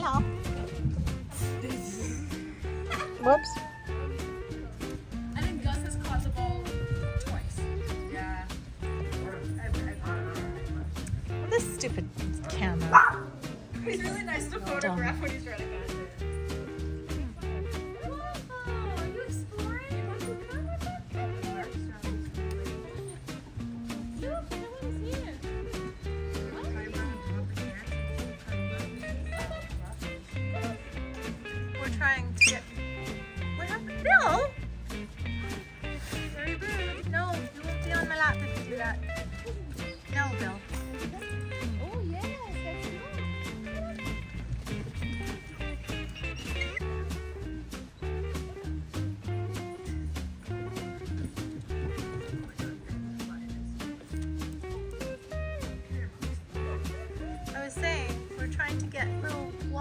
Hello. Whoops. I think Gus has caught the ball twice. Yeah. This stupid camera. He's really nice to photograph when he's trying to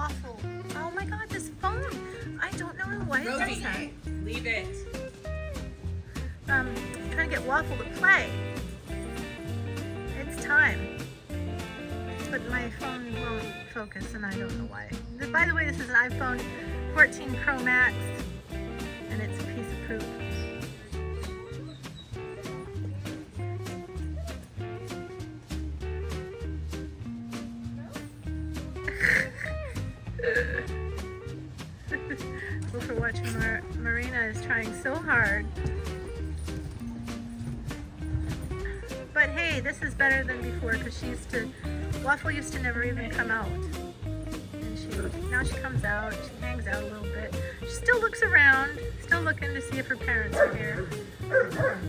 waffle. Oh my god, this phone. I don't know why it does that. Leave it. Um, trying to get waffle to play. It's time. But my phone won't focus and I don't know why. By the way, this is an iPhone 14 Pro Max and it's a piece of poop. Mar Marina is trying so hard. But hey, this is better than before because she used to, Waffle used to never even come out. And she, now she comes out, she hangs out a little bit. She still looks around, still looking to see if her parents are here.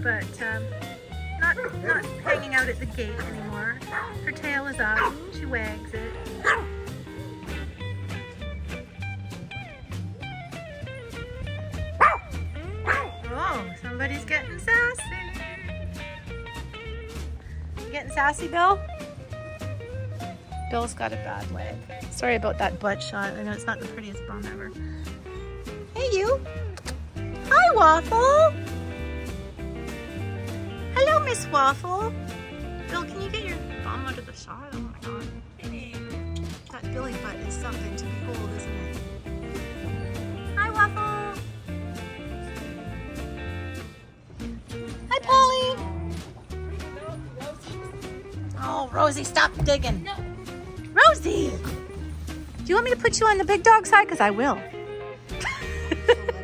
But um, not, not hanging out at the gate anymore. Her tail is up, she wags it. Somebody's getting sassy. You getting sassy, Bill? Bill's got a bad leg. Sorry about that butt shot. I know it's not the prettiest bum ever. Hey, you. Hi, Waffle. Hello, Miss Waffle. Bill, can you get your bum out of the shot? Oh my god. That Billy butt is something to behold, isn't it? Oh, Rosie, stop digging. Rosie! Do you want me to put you on the big dog side? Because I will.